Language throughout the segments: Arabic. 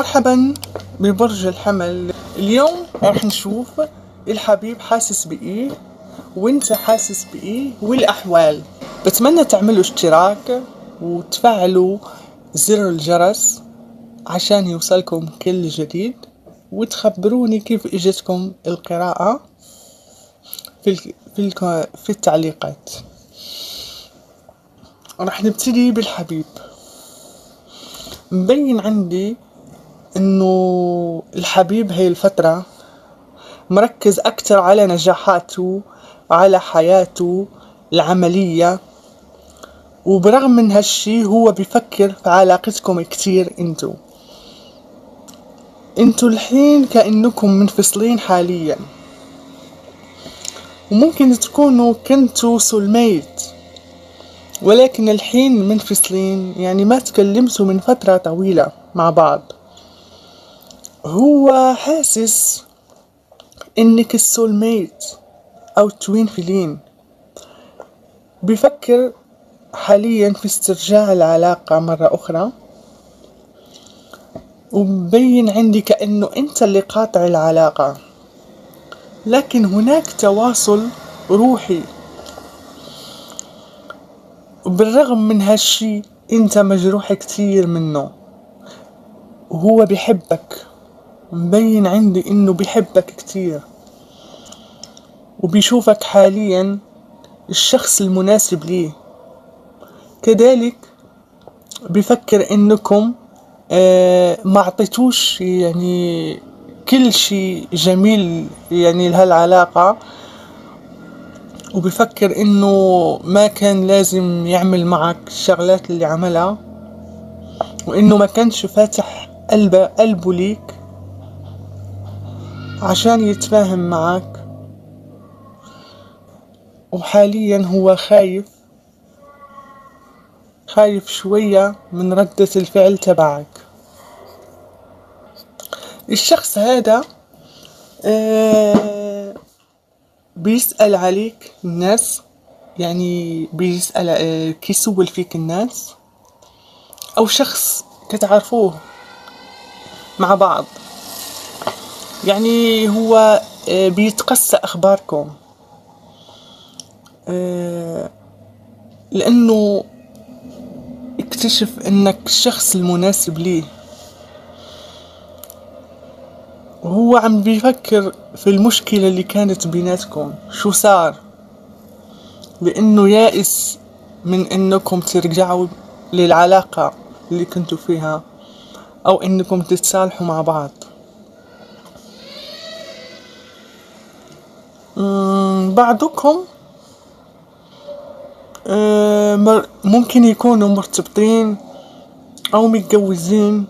مرحبا ببرج الحمل اليوم راح نشوف الحبيب حاسس بإيه وإنت حاسس بإيه والأحوال بتمنى تعملوا اشتراك وتفعلوا زر الجرس عشان يوصلكم كل جديد وتخبروني كيف إجتكم القراءة في. في. في التعليقات راح نبتدي بالحبيب مبين عندي إنه الحبيب هاي الفترة مركز أكتر على نجاحاته على حياته العملية. وبرغم من هالشي هو بفكر في علاقتكم كتير إنتو. إنتو الحين كأنكم منفصلين حاليا. وممكن تكونوا كنتوا سولميت ولكن الحين منفصلين يعني ما تكلمتوا من فترة طويلة مع بعض. هو حاسس إنك السولميت أو توين فيلين بفكر حاليا في استرجاع العلاقة مرة أخرى. ومبين عندي كأنه أنت اللي قاطع العلاقة. لكن هناك تواصل روحي. وبالرغم من هالشي أنت مجروح كتير منه. وهو بحبك مبين عندي إنه بحبك كتير وبيشوفك حاليا الشخص المناسب ليه. كذلك بفكر إنكم آه ما عطيتوش يعني كل شي جميل يعني لهالعلاقة. وبفكر إنه ما كان لازم يعمل معك الشغلات اللي عملها وإنه ما كانش فاتح قلبه قلبه ليك. عشان يتفاهم معك وحاليا هو خايف خايف شوية من ردة الفعل تبعك. الشخص هذا آه بيسأل عليك الناس يعني بيسأل آه كيسول فيك الناس أو شخص كتعرفوه مع بعض. يعني هو آه، بيتقصى أخباركم. آه، لأنه اكتشف إنك الشخص المناسب ليه. وهو عم بيفكر في المشكلة اللي كانت بيناتكم. شو صار؟ لأنه يائس من إنكم ترجعوا للعلاقة اللي كنتوا فيها أو إنكم تتصالحوا مع بعض. بعضكم ممكن يكونوا مرتبطين أو متجوزين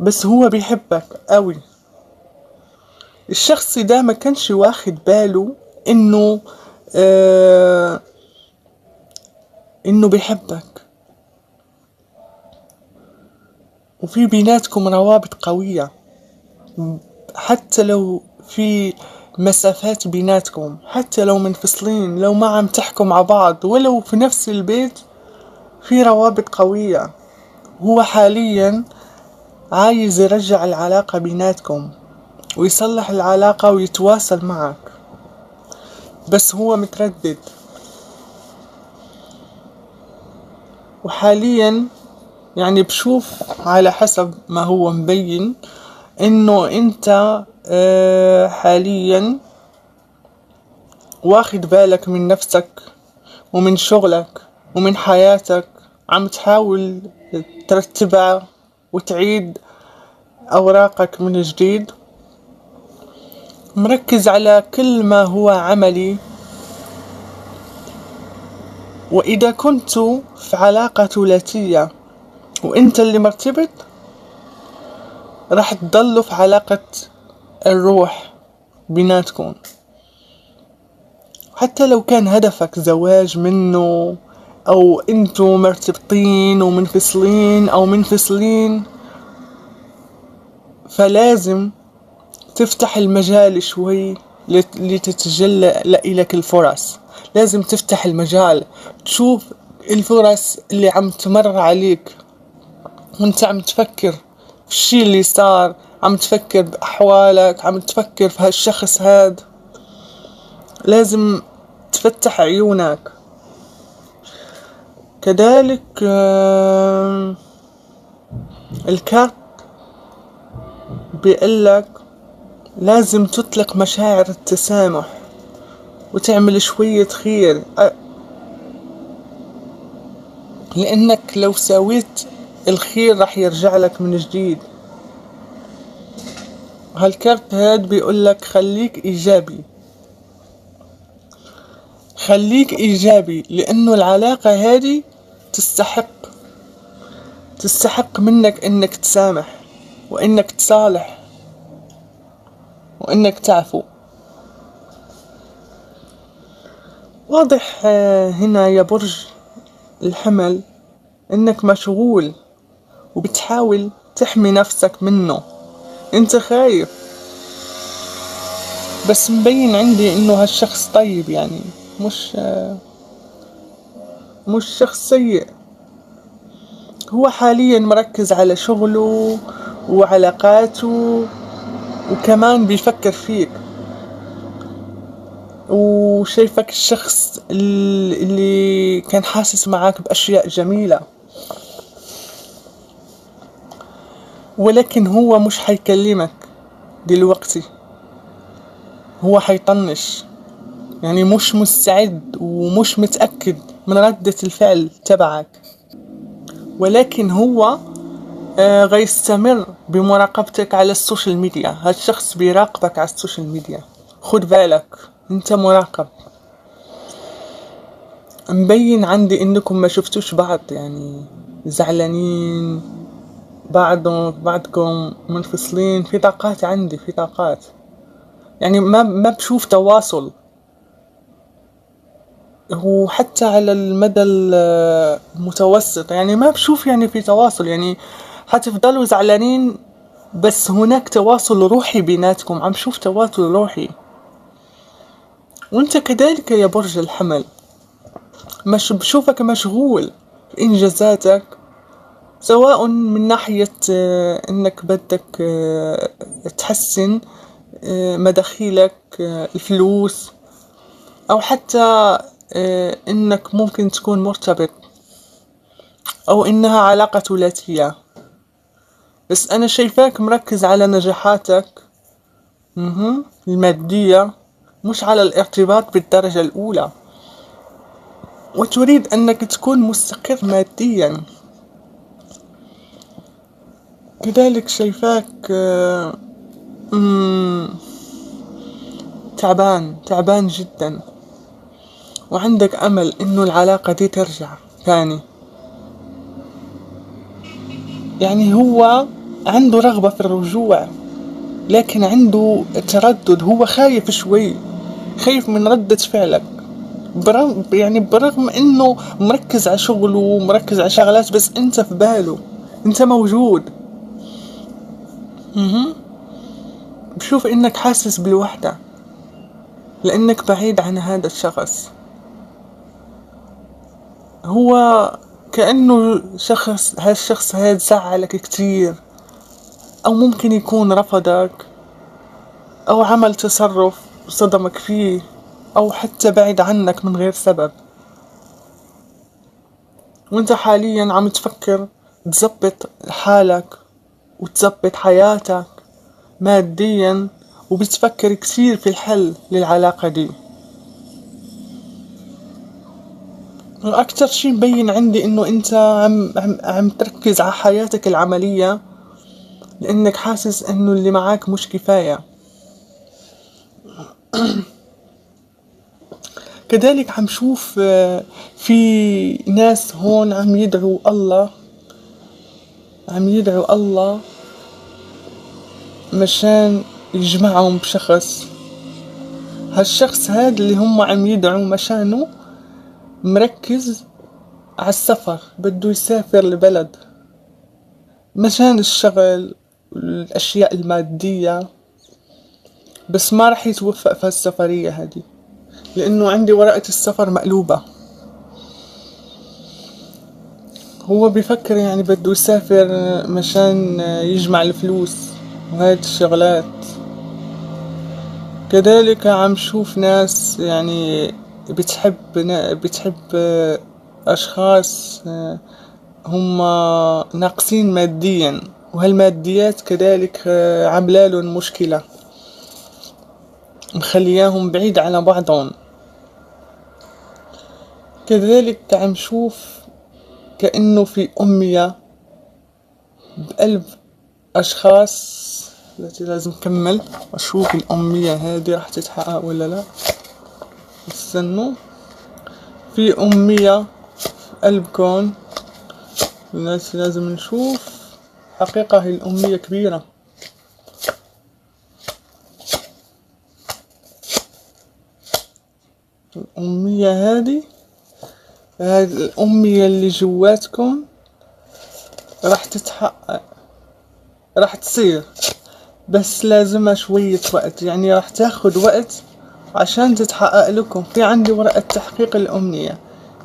بس هو بيحبك قوي. الشخص ده ما كانش واخد باله إنه آه إنه بيحبك. وفي بيناتكم روابط قوية. حتى لو في مسافات بيناتكم حتى لو منفصلين لو ما عم تحكوا مع بعض ولو في نفس البيت في روابط قوية. هو حاليا عايز يرجع العلاقة بيناتكم ويصلح العلاقة ويتواصل معك. بس هو متردد. وحاليا يعني بشوف على حسب ما هو مبين إنه أنت حاليا. واخد بالك من نفسك ومن شغلك ومن حياتك. عم تحاول ترتبها وتعيد أوراقك من جديد. مركز على كل ما هو عملي. وإذا كنتوا في علاقة ثلاثية وإنت اللي مرتبط راح تضلوا في علاقة الروح بيناتكم حتى لو كان هدفك زواج منه أو أنتو مرتبطين ومنفصلين أو منفصلين فلازم تفتح المجال شوي لتتجلى لك الفرص لازم تفتح المجال تشوف الفرص اللي عم تمر عليك وانت عم تفكر في الشي اللي صار. عم تفكر بأحوالك عم تفكر في هالشخص هاد. لازم تفتح عيونك. كذلك الكات بيقلك لازم تطلق مشاعر التسامح وتعمل شوية خير. لأنك لو سويت الخير راح يرجع لك من جديد. هالكارت هاد بيقولك خليك إيجابي. خليك إيجابي لأنه العلاقة هذه تستحق. تستحق منك إنك تسامح وإنك تصالح وإنك تعفو. واضح آه، هنا يا برج الحمل إنك مشغول وبتحاول تحمي نفسك منه. انت خايف. بس مبين عندي انه هالشخص طيب يعني مش مش شخص سيء. هو حاليا مركز على شغله وعلاقاته وكمان بيفكر فيك. وشايفك الشخص اللي كان حاسس معاك بأشياء جميلة. ولكن هو مش حيكلمك دلوقتي. هو حيطنش. يعني مش مستعد ومش متأكد من ردة الفعل تبعك. ولكن هو آه غيستمر بمراقبتك على ال social media. هالشخص بيراقبك على ال social media. خد بالك انت مراقب. مبين عندي انكم ما شفتوش بعض يعني زعلانين بعضهم بعضكم منفصلين في طاقات عندي في طاقات. يعني ما ما بشوف تواصل. وحتى على المدى المتوسط يعني ما بشوف يعني في تواصل. يعني حتفضلوا زعلانين بس هناك تواصل روحي بيناتكم. عم شوف تواصل روحي. وأنت كذلك يا برج الحمل. مش بشوفك مشغول. في إنجازاتك سواء من ناحية آه، إنك بدك آه، تحسن آه، مداخيلك الفلوس أو حتى إنك ممكن تكون مرتبط أو إنها علاقة ثلاثية. بس أنا شايفاك مركز على نجاحاتك المادية مش على الارتباط بالدرجة الأولى. وتريد إنك تكون مستقر ماديا. كذلك شايفاك آه، تعبان تعبان جدا. وعندك أمل إنه العلاقة دي ترجع ثاني. يعني هو عنده رغبة في الرجوع لكن عنده تردد. هو خايف شوي خايف من ردة فعلك. برغم يعني برغم إنه مركز على شغله ومركز على شغلات بس أنت في باله أنت موجود. أها بشوف إنك حاسس بالوحدة لأنك بعيد عن هذا الشخص. هو كأنه شخص هالشخص هاد زعلك كتير أو ممكن يكون رفضك أو عمل تصرف صدمك فيه أو حتى بعد عنك من غير سبب. وأنت حاليا عم تفكر تزبط حالك وتظبط حياتك ماديا وبتفكر كثير في الحل للعلاقة دي. وأكتر شي مبين عندي إنه أنت عم, عم, عم تركز على حياتك العملية لأنك حاسس إنه اللي معاك مش كفاية. كذلك عم شوف آه، في ناس هون عم يدعوا الله عم يدعوا الله مشان يجمعهم بشخص. هالشخص هاد اللي هم عم يدعوا مشانه مركز على السفر بده يسافر لبلد مشان الشغل والأشياء المادية. بس ما رح يتوفق في هالسفرية هادي لأنه عندي ورقة السفر مقلوبة. هو بيفكر يعني بده يسافر مشان يجمع الفلوس وهاي الشغلات. كذلك عم شوف ناس يعني بتحب بتحب أشخاص هم ناقصين ماديا وهالماديات كذلك عاملالن مشكلة. مخلياهم بعيد على بعضهم. كذلك عم شوف كأنه في أمية بقلب أشخاص. التي لازم نكمل أشوف الأمية هذه راح تتحقق ولا لا. استنوا. في أمية في قلبكم الناس لازم نشوف. حقيقة هي الأمية كبيرة. الأمية هذه هذه الأمية اللي جواتكم راح تتحقق راح تصير بس لازمها شوية وقت. يعني راح تاخد وقت عشان تتحقق لكم. في عندي ورقة تحقيق الأمنية.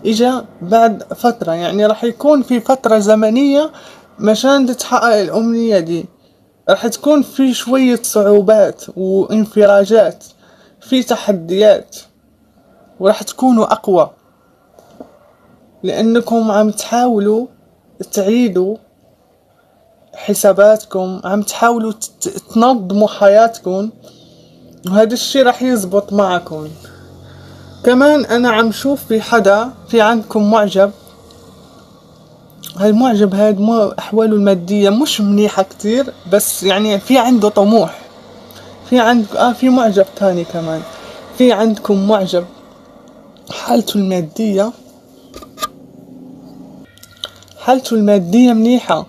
إجا بعد فترة يعني راح يكون في فترة زمنية مشان تتحقق الأمنية دي. راح تكون في شوية صعوبات وانفراجات في تحديات وراح تكونوا أقوى. لأنكم عم تحاولوا تعيدوا حساباتكم عم تحاولوا تنظموا حياتكم وهذا الشي رح يزبط معكم. كمان أنا عم شوف في حدا في عندكم معجب. هالمعجب هاد مو أحواله المادية مش منيحة كتير بس يعني في عنده طموح. في عندك آه في معجب تاني كمان. في عندكم معجب. حالته المادية حالته المادية منيحة.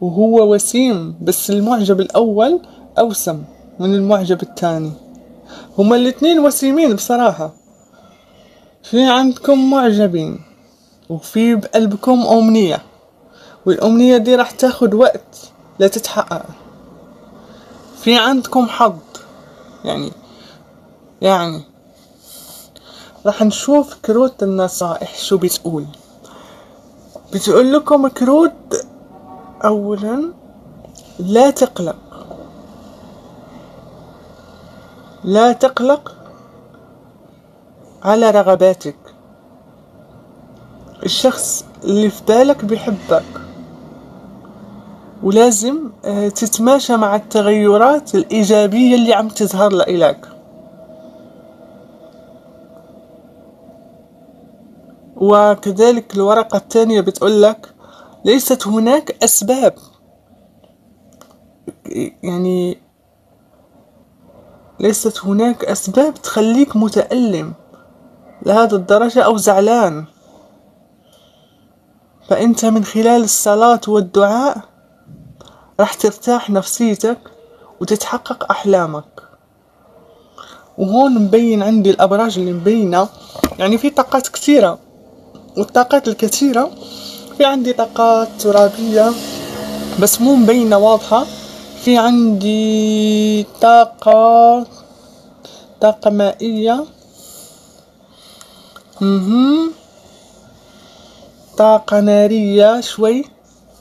وهو وسيم بس المعجب الأول أوسم من المعجب الثاني. هما الاتنين وسيمين بصراحة. في عندكم معجبين وفي بقلبكم أمنية. والأمنية دي راح تاخد وقت لتتحقق في عندكم حظ يعني يعني راح نشوف كروت النصائح شو بتقول. بتقول لكم كروت أولا لا تقلق. لا تقلق على رغباتك. الشخص اللي في بالك بيحبك. ولازم آه، تتماشى مع التغيرات الإيجابية اللي عم تظهر لإلك. وكذلك الورقة الثانية بتقولك ليست هناك أسباب. يعني ليست هناك أسباب تخليك متألم لهذا الدرجة أو زعلان. فأنت من خلال الصلاة والدعاء راح ترتاح نفسيتك وتتحقق أحلامك. وهون مبين عندي الأبراج اللي مبينة. يعني في طاقات كثيرة. والطاقات الكثيرة. في عندي طاقات ترابية بس مو مبينة واضحة. في عندي طاقة طاقة مائية. مهم. طاقة نارية شوي.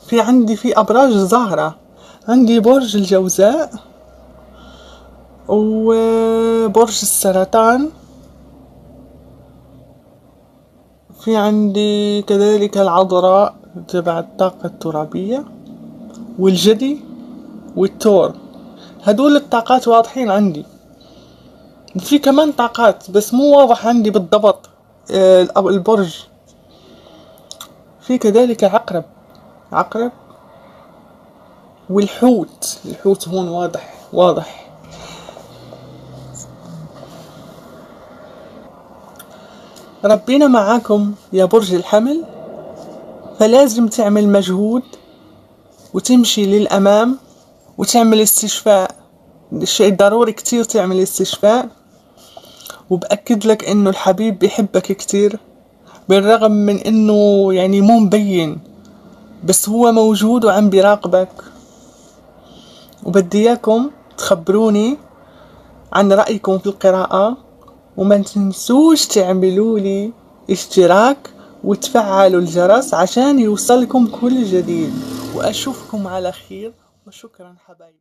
في عندي في أبراج ظاهرة عندي برج الجوزاء وبرج السرطان. في عندي كذلك العذراء تبع الطاقة الترابية والجدي والتور. هدول الطاقات واضحين عندي. في كمان طاقات بس مو واضح عندي بالضبط آه، البرج. في كذلك عقرب عقرب والحوت. الحوت هون واضح واضح. ربنا معاكم يا برج الحمل. فلازم تعمل مجهود وتمشي للأمام وتعمل استشفاء. الشيء ضروري كتير تعمل استشفاء. وبأكد لك إنه الحبيب بيحبك كتير بالرغم من إنه يعني مو مبين بس هو موجود وعم بيراقبك. وبدي إياكم تخبروني عن رأيكم في القراءة. وما تنسوش تعملوا لي اشتراك وتفعلوا الجرس عشان يوصلكم كل جديد. وأشوفكم على خير وشكرا حبايبي.